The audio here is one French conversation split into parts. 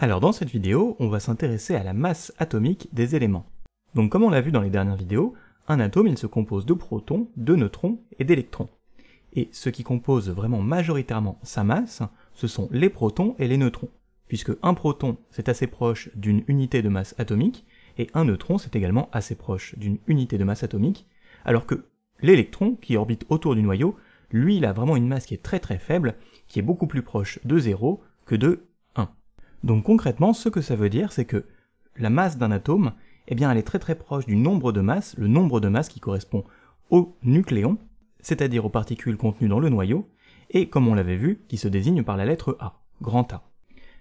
Alors dans cette vidéo, on va s'intéresser à la masse atomique des éléments. Donc comme on l'a vu dans les dernières vidéos, un atome il se compose de protons, de neutrons et d'électrons. Et ce qui compose vraiment majoritairement sa masse, ce sont les protons et les neutrons, puisque un proton c'est assez proche d'une unité de masse atomique, et un neutron c'est également assez proche d'une unité de masse atomique, alors que l'électron, qui orbite autour du noyau, lui il a vraiment une masse qui est très très faible, qui est beaucoup plus proche de 0 que de 1. Donc concrètement, ce que ça veut dire, c'est que la masse d'un atome, eh bien elle est très très proche du nombre de masses, le nombre de masses qui correspond au nucléon, c'est-à-dire aux particules contenues dans le noyau, et comme on l'avait vu, qui se désigne par la lettre A, grand A.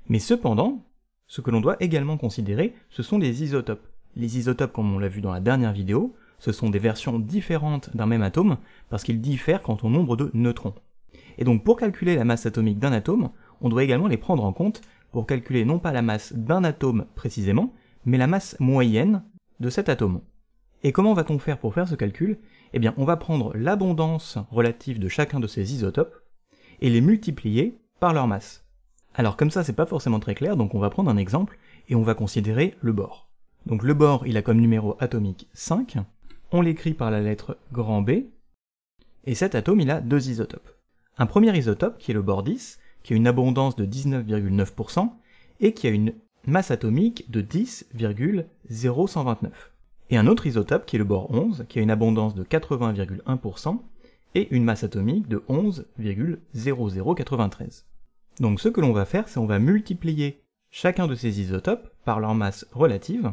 Mais cependant, ce que l'on doit également considérer, ce sont les isotopes. Les isotopes, comme on l'a vu dans la dernière vidéo, ce sont des versions différentes d'un même atome, parce qu'ils diffèrent quant au nombre de neutrons. Et donc pour calculer la masse atomique d'un atome, on doit également les prendre en compte pour calculer non pas la masse d'un atome précisément, mais la masse moyenne de cet atome. Et comment va-t-on faire pour faire ce calcul? Eh bien on va prendre l'abondance relative de chacun de ces isotopes, et les multiplier par leur masse. Alors comme ça c'est pas forcément très clair, donc on va prendre un exemple, et on va considérer le bore. Donc le bore il a comme numéro atomique 5, on l'écrit par la lettre grand B, et cet atome il a deux isotopes. Un premier isotope qui est le bore 10, qui a une abondance de 19,9%, et qui a une masse atomique de 10,0129. Et un autre isotope qui est le bore 11, qui a une abondance de 80,1%, et une masse atomique de 11,0093. Donc ce que l'on va faire, c'est on va multiplier chacun de ces isotopes par leur masse relative,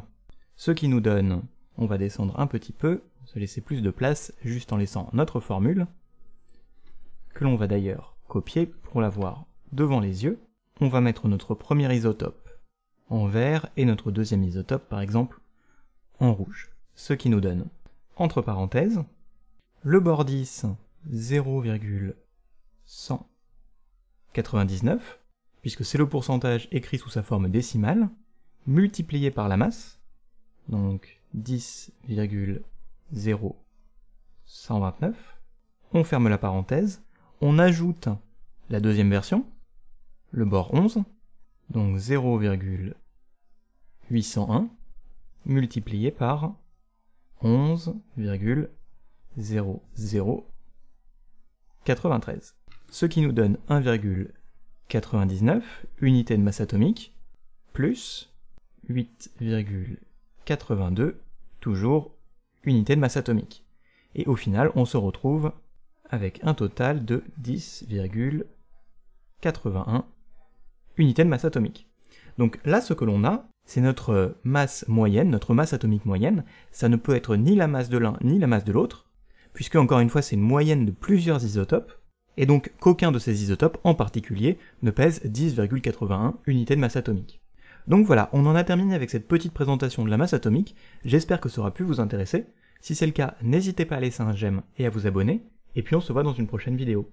ce qui nous donne, on va descendre un petit peu, se laisser plus de place juste en laissant notre formule, que l'on va d'ailleurs copier pour l'avoir devant les yeux. On va mettre notre premier isotope en vert et notre deuxième isotope par exemple en rouge. Ce qui nous donne, entre parenthèses, le bord 10 0,199, puisque c'est le pourcentage écrit sous sa forme décimale, multiplié par la masse, donc 10,0129, on ferme la parenthèse, on ajoute la deuxième version, le bord 11, donc 0,801, multiplié par 11,0093. Ce qui nous donne 1,99 unité de masse atomique, plus 8,82, toujours unité de masse atomique. Et au final, on se retrouve avec un total de 10,81 unités de masse atomique. Donc là, ce que l'on a, c'est notre masse moyenne, notre masse atomique moyenne. Ça ne peut être ni la masse de l'un ni la masse de l'autre, puisque encore une fois, c'est une moyenne de plusieurs isotopes, et donc qu'aucun de ces isotopes en particulier ne pèse 10,81 unités de masse atomique. Donc voilà, on en a terminé avec cette petite présentation de la masse atomique, j'espère que ça aura pu vous intéresser. Si c'est le cas, n'hésitez pas à laisser un j'aime et à vous abonner, et puis on se voit dans une prochaine vidéo.